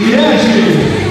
Irache.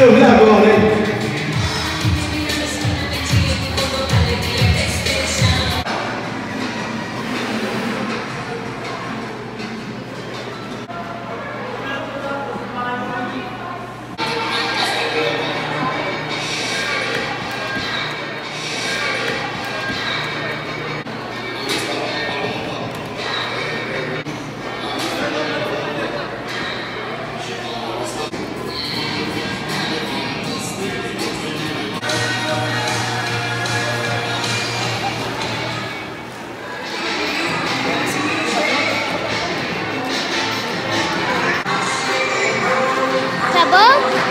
Hallelujah. 宝。